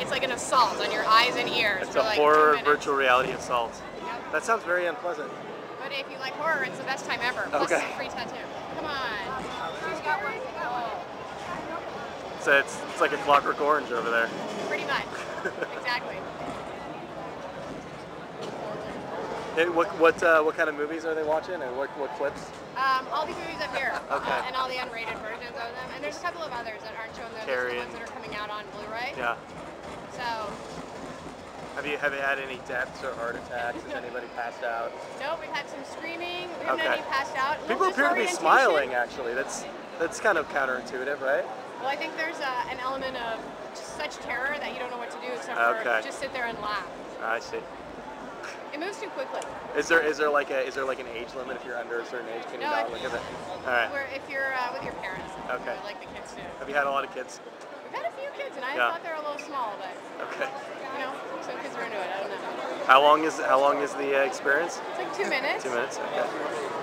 it's like an assault on your eyes and ears It's a like horror virtual reality assault. Yep. That sounds very unpleasant. But if you like horror, it's the best time ever. Plus Okay. free tattoo. Come on. She's got one. So it's, it's like a clockwork orange over there. pretty much. exactly. Hey, what what uh, what kind of movies are they watching and what, what clips? Um, all these movies up here, Okay. uh, and all the unrated versions of them. And there's a couple of others that aren't shown there. Those are the ones that are coming out on Blu-ray. Yeah. So, Have you have you had any deaths or heart attacks? Has anybody passed out? no, we've had some screaming. We haven't Okay. had any passed out. People appear to be smiling. Actually, that's that's kind of counterintuitive, right? Well, I think there's uh, an element of just such terror that you don't know what to do except for Okay. just sit there and laugh. I see. It moves too quickly. Is there is there like a is there like an age limit if you're under a certain age? Can you No, not I- look at it? All right. Where if you're uh, with your parents, Okay. like the kids do. Have you had a lot of kids? We've had a few kids, and I Yeah. thought they were small, but Okay. you know, some kids are into it. I don't know. How long is how long is the uh, experience? It's like two minutes. Two minutes. Okay.